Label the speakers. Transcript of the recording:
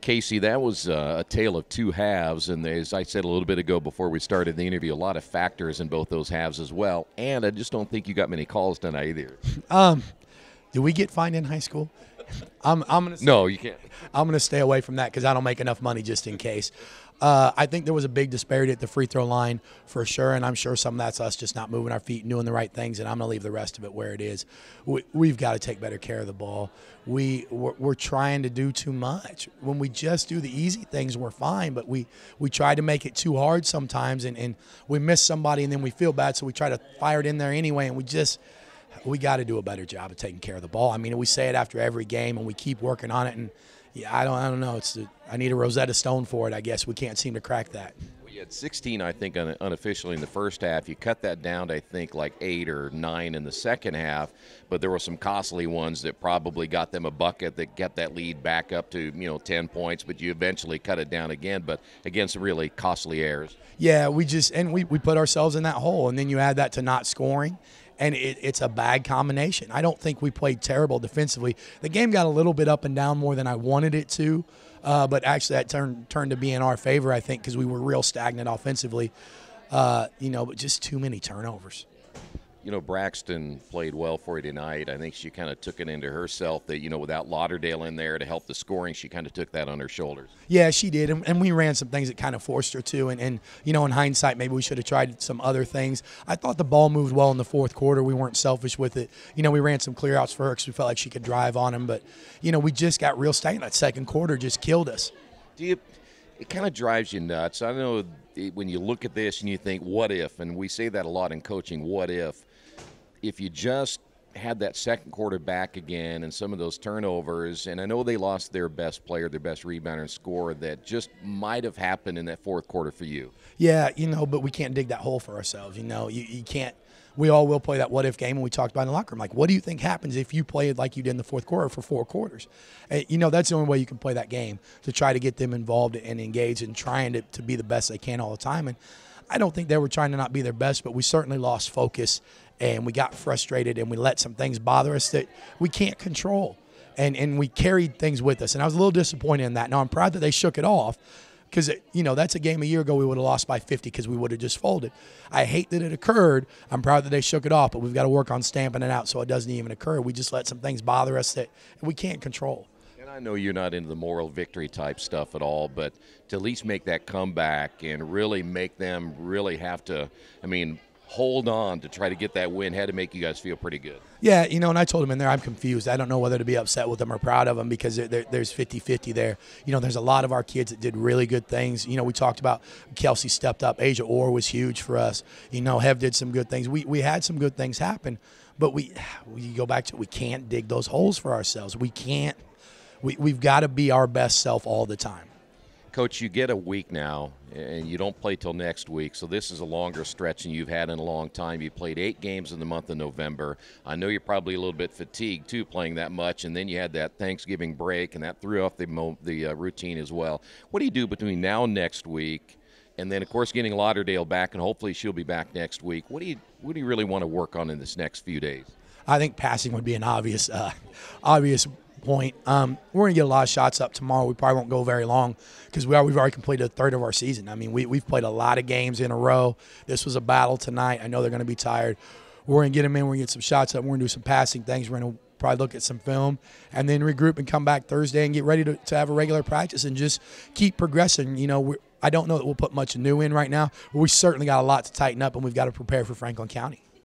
Speaker 1: Casey, that was uh, a tale of two halves, and as I said a little bit ago before we started the interview, a lot of factors in both those halves as well. And I just don't think you got many calls tonight either.
Speaker 2: Um, do we get fined in high school? I'm, I'm gonna
Speaker 1: no, you can't.
Speaker 2: I'm gonna stay away from that because I don't make enough money just in case. Uh, I think there was a big disparity at the free throw line for sure, and I'm sure some of that's us just not moving our feet and doing the right things. And I'm going to leave the rest of it where it is. We, have got to take better care of the ball. We we're, we're, trying to do too much. When we just do the easy things, we're fine. But we we try to make it too hard sometimes, and, and we miss somebody, and then we feel bad, so we try to fire it in there anyway, and we just we got to do a better job of taking care of the ball. I mean, we say it after every game, and we keep working on it, and yeah, I don't, I don't know. It's I need a Rosetta Stone for it. I guess we can't seem to crack that.
Speaker 1: Well, you had 16, I think, unofficially in the first half. You cut that down to I think like eight or nine in the second half. But there were some costly ones that probably got them a bucket that kept that lead back up to you know 10 points. But you eventually cut it down again. But again, some really costly errors.
Speaker 2: Yeah, we just and we, we put ourselves in that hole, and then you add that to not scoring and it, it's a bad combination. I don't think we played terrible defensively. The game got a little bit up and down more than I wanted it to, uh, but actually that turned turned to be in our favor, I think, because we were real stagnant offensively. Uh, you know, but just too many turnovers
Speaker 1: you know, Braxton played well for you tonight. I think she kind of took it into herself that, you know, without Lauderdale in there to help the scoring, she kind of took that on her shoulders.
Speaker 2: Yeah, she did. And, and we ran some things that kind of forced her to. And, and, you know, in hindsight, maybe we should have tried some other things. I thought the ball moved well in the fourth quarter. We weren't selfish with it. You know, we ran some clear outs for her because we felt like she could drive on him. But, you know, we just got real stagnant. That second quarter just killed us.
Speaker 1: Do you, it kind of drives you nuts. I know when you look at this and you think, what if? And we say that a lot in coaching, what if? If you just had that second quarter back again and some of those turnovers, and I know they lost their best player, their best rebounder and scorer, that just might have happened in that fourth quarter for you.
Speaker 2: Yeah, you know, but we can't dig that hole for ourselves. You know, you, you can't. We all will play that what if game, and we talked about in the locker room. Like, what do you think happens if you play it like you did in the fourth quarter for four quarters? And, you know, that's the only way you can play that game to try to get them involved and engaged and trying to, to be the best they can all the time. And I don't think they were trying to not be their best, but we certainly lost focus and we got frustrated and we let some things bother us that we can't control. And, and we carried things with us. And I was a little disappointed in that. Now, I'm proud that they shook it off because, you know, that's a game a year ago we would have lost by 50 because we would have just folded. I hate that it occurred. I'm proud that they shook it off, but we've got to work on stamping it out so it doesn't even occur. We just let some things bother us that we can't control.
Speaker 1: I know you're not into the moral victory type stuff at all, but to at least make that comeback and really make them really have to, I mean, hold on to try to get that win had to make you guys feel pretty good.
Speaker 2: Yeah, you know, and I told him in there, I'm confused. I don't know whether to be upset with them or proud of them because there, there's 50 50 there. You know, there's a lot of our kids that did really good things. You know, we talked about Kelsey stepped up, Asia Orr was huge for us. You know, Hev did some good things. We, we had some good things happen, but we, we go back to we can't dig those holes for ourselves. We can't, we, we've got to be our best self all the time.
Speaker 1: Coach, you get a week now, and you don't play till next week, so this is a longer stretch than you've had in a long time. You played eight games in the month of November. I know you're probably a little bit fatigued too, playing that much, and then you had that Thanksgiving break, and that threw off the the uh, routine as well. What do you do between now and next week, and then of course getting Lauderdale back, and hopefully she'll be back next week? What do you what do you really want to work on in this next few days?
Speaker 2: I think passing would be an obvious, uh, obvious point. Um, we're going to get a lot of shots up tomorrow. We probably won't go very long because we are, we've already completed a third of our season. I mean, we, we've played a lot of games in a row. This was a battle tonight. I know they're going to be tired. We're going to get them in. We're going to get some shots up. We're going to do some passing things. We're going to probably look at some film and then regroup and come back Thursday and get ready to, to have a regular practice and just keep progressing. You know, I don't know that we'll put much new in right now, but we certainly got a lot to tighten up and we've got to prepare for Franklin County.